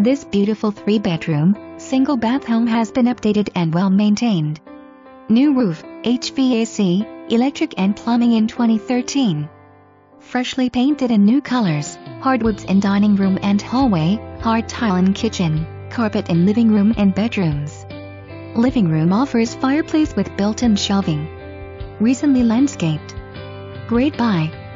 This beautiful three-bedroom, single-bath home has been updated and well-maintained. New roof, HVAC, electric and plumbing in 2013. Freshly painted in new colors, hardwoods in dining room and hallway, hard tile in kitchen, carpet in living room and bedrooms. Living room offers fireplace with built-in shelving. Recently landscaped. Great buy.